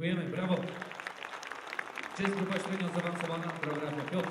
Dziękujemy, brawo. Czy jest grupa średnio zaawansowana? Geografia. Piotr.